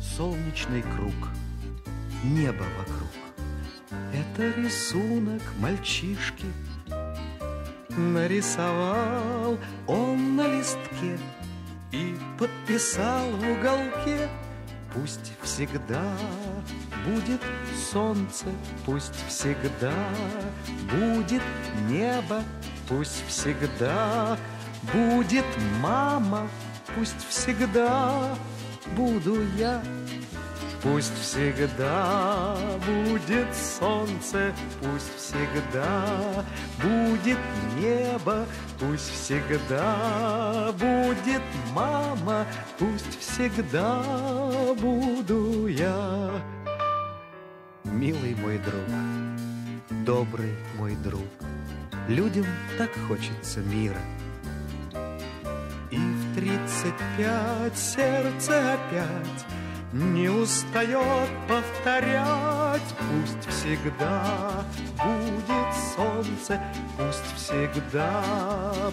Солнечный круг, небо вокруг. Это рисунок мальчишки. Нарисовал он на листке И подписал в уголке Пусть всегда будет солнце, пусть всегда будет небо, пусть всегда будет мама, пусть всегда буду я. Пусть всегда будет солнце, пусть всегда будет небо, пусть всегда будет мама, пусть всегда буду я. Милый мой друг, добрый мой друг, людям так хочется мира. И в тридцать пять сердце опять не устает повторять, пусть всегда будет солнце, пусть всегда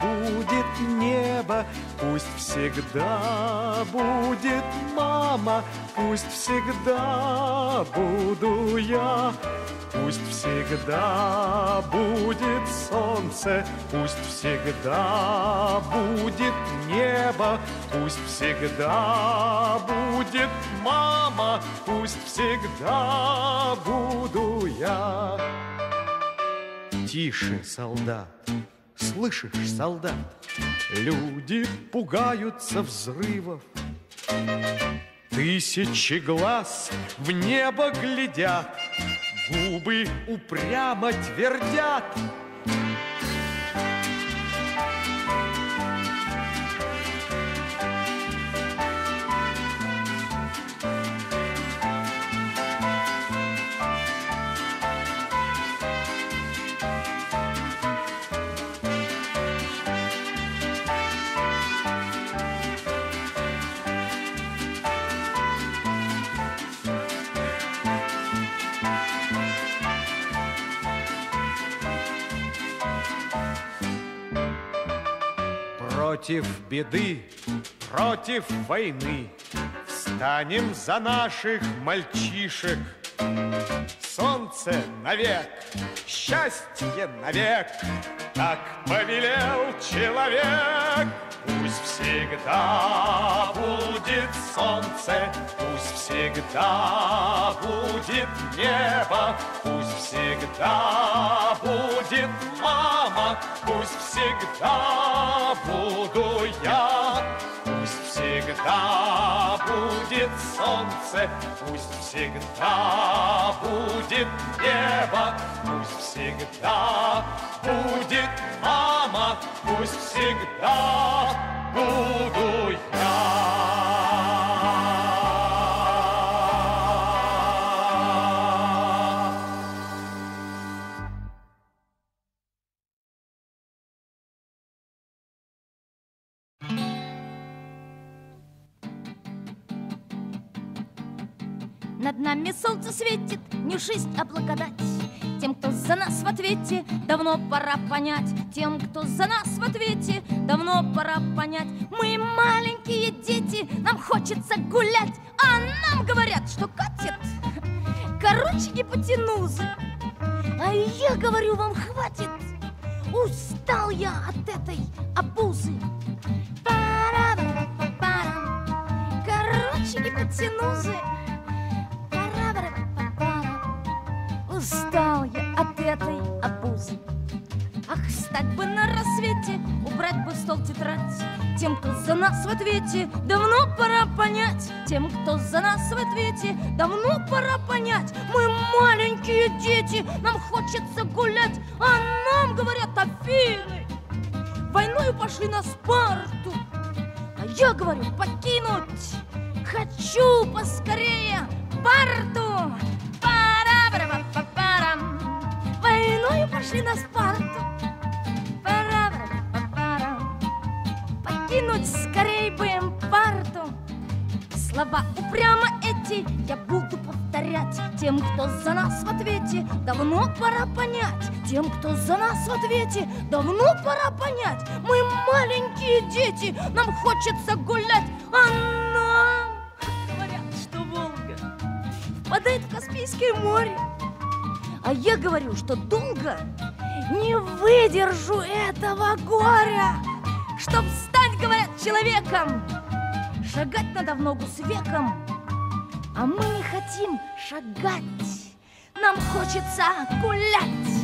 будет небо, пусть всегда будет мама, пусть всегда буду я. Пусть всегда будет солнце, пусть всегда будет небо, пусть всегда будет мама, пусть всегда буду я. Тише, солдат, слышишь, солдат, люди пугаются взрывов. Тысячи глаз в небо глядят, Губы упрямо твердят Против беды, против войны Встанем за наших мальчишек. Солнце навек, счастье навек Так повелел человек Пусть всегда будет солнце, пусть всегда будет небо, пусть всегда будет мама, пусть всегда буду я. Всегда будет солнце, пусть всегда будет небо, пусть всегда будет мама, пусть всегда буду я. Над нами солнце светит, не жизнь, а благодать. Тем, кто за нас в ответе, давно пора понять. Тем, кто за нас в ответе, давно пора понять. Мы маленькие дети, нам хочется гулять, а нам говорят, что катит. Короче, гипотенузы. А я говорю, вам хватит. Устал я от этой обузы. Пара-пара-пара. Короче, гипотенузы. Пара-пара-пара. Стол тетрадь. Тем, кто за нас в ответе, давно пора понять. Тем, кто за нас в ответе, давно пора понять. Мы маленькие дети, нам хочется гулять, а нам говорят Афины. Войною пошли на Спарту, а я говорю покинуть. Хочу поскорее Спарту. Пара-пара-па-парам. Войною пошли на Спарту. Слова упрямо эти я буду повторять Тем, кто за нас в ответе, давно пора понять Тем, кто за нас в ответе, давно пора понять Мы маленькие дети, нам хочется гулять. А нам говорят, что Волга впадает в Каспийское море. А я говорю, что долго не выдержу этого горя. Чтоб стать, говорят, человеком Шагать надо в ногу с веком А мы не хотим шагать. Нам хочется гулять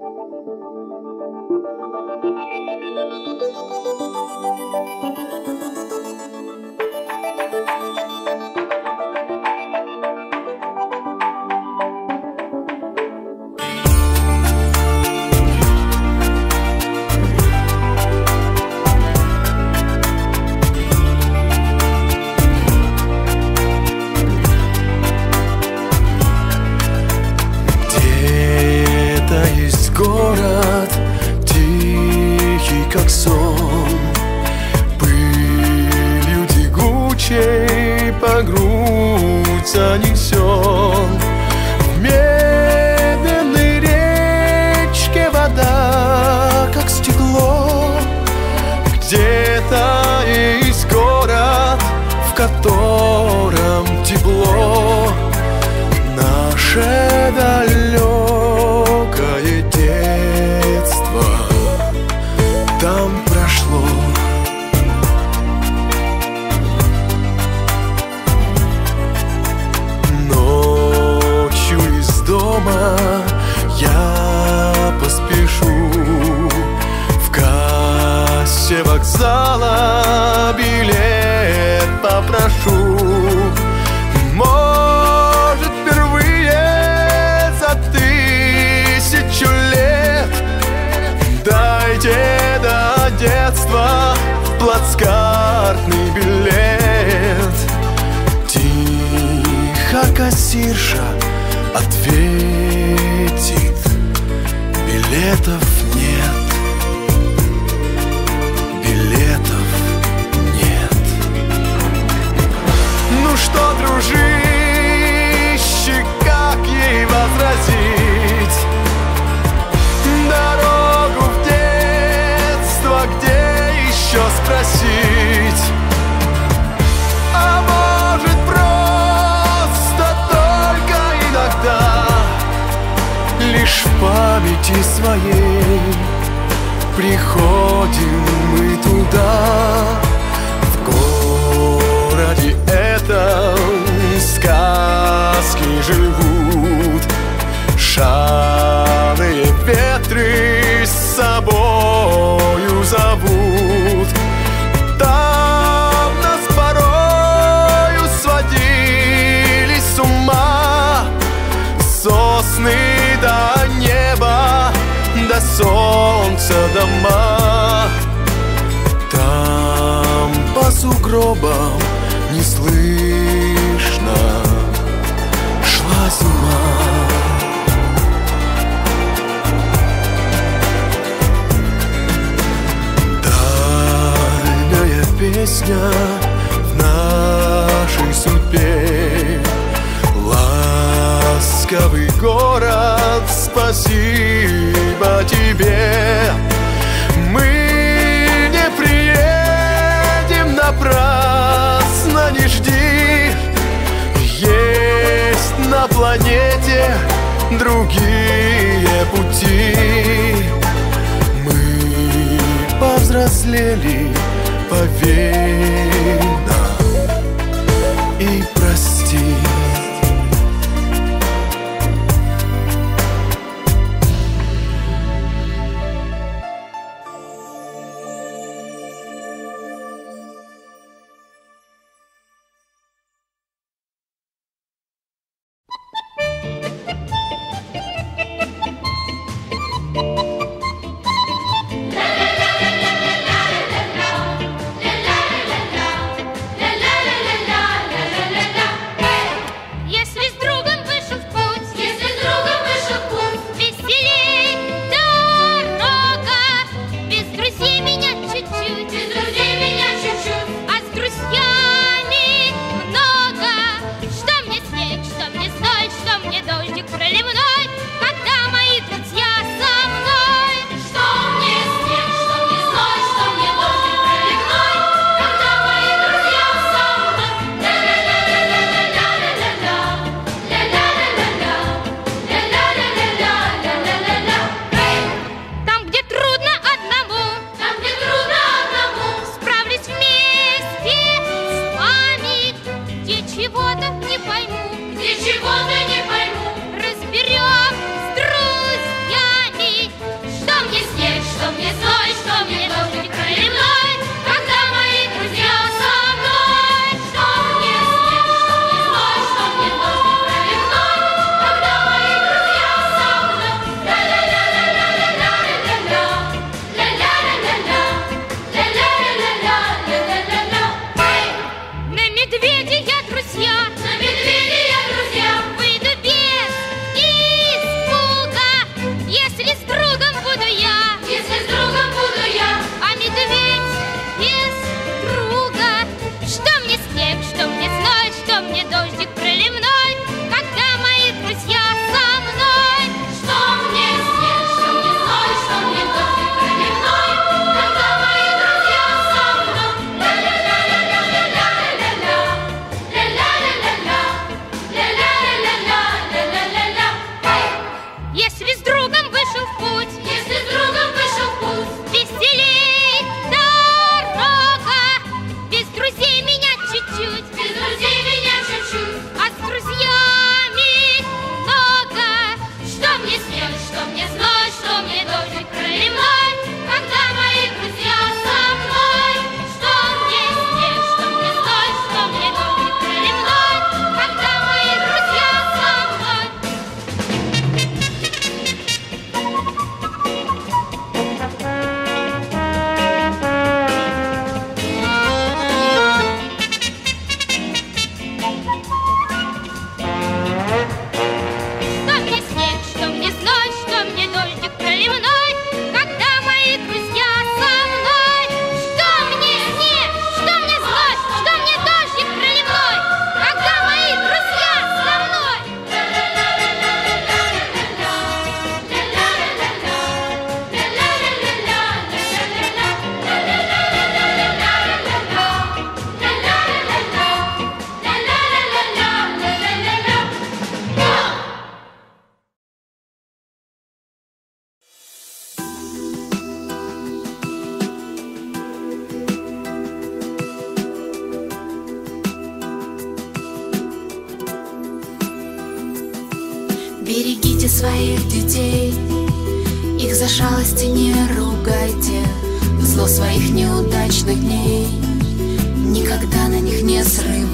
Thank you. Где-то есть город, в котором тепло кассирша ответит Билетов нет. Билетов нет. Ну что, дружище, как ей возразить? Дорогу в детство, где еще спросить Лишь в памяти своей. Приходим мы туда В городе этом сказки живут. Шалые ветры с собою зовут солнца дома. Там по сугробам не слышно. Шла зима Дальняя песня в нашей судьбе Ласковый город, спасибо тебе. Мы не приедем напрасно, не жди. Есть на планете другие пути. Мы повзрослели, поверь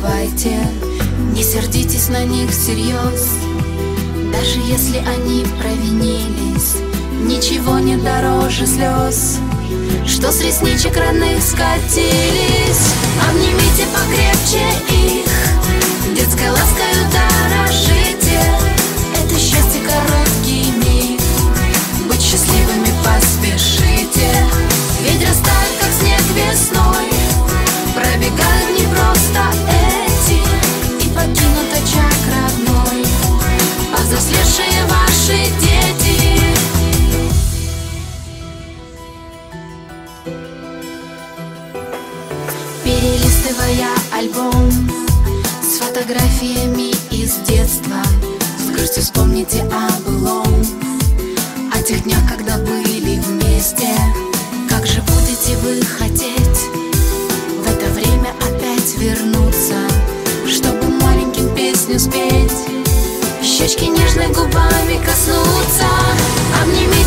срывайте, не сердитесь на них всерьез, даже если они провинились. Ничего не дороже слез, что с ресничек родных скатились. Обнимите покрепче их, детской ласкою дорожите. Это счастье короткий миг, быть счастливыми поспешите. Ведь растают, грустью вспомните о былом, о тех днях, когда были вместе. Как же будете вы хотеть в это время опять вернуться, чтобы маленьким песню спеть, щечки нежной губами коснуться, обнимите